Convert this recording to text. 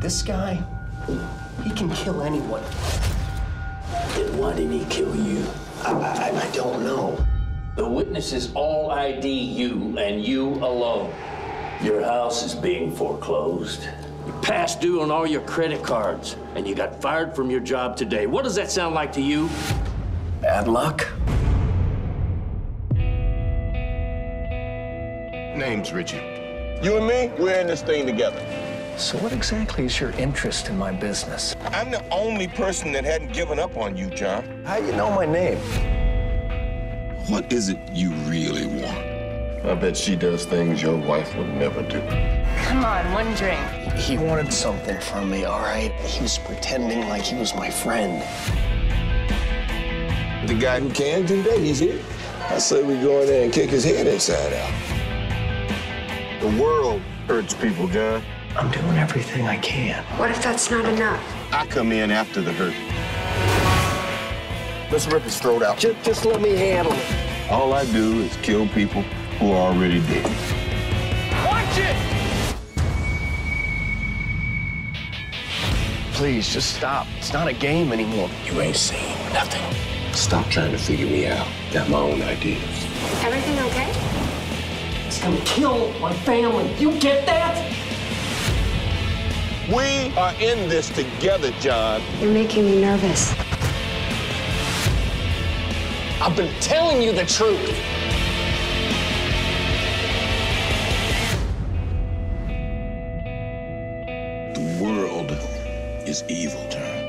This guy, he can kill anyone. Then why didn't he kill you? I, I, I don't know. The witnesses all ID you and you alone. Your house is being foreclosed. You're past due on all your credit cards, and you got fired from your job today. What does that sound like to you? Bad luck? Name's Richard. You and me, we're in this thing together. So what exactly is your interest in my business? I'm the only person that hadn't given up on you, John. How you know my name? What is it you really want? I bet she does things your wife would never do. Come on, one drink. He wanted something from me, all right? He was pretending like he was my friend. The guy who can today, he's here. I say we go in there and kick his head inside out. The world hurts people, John. I'm doing everything I can. What if that's not enough? I come in after the hurt. Let's rip his throat out. Just, just let me handle it. All I do is kill people who are already dead. Watch it! Please, just stop. It's not a game anymore. You ain't seen nothing. Stop trying to figure me out. Got my own ideas. Everything okay? It's gonna kill my family. You get that? We are in this together, John. You're making me nervous. I've been telling you the truth. The world is evil, John.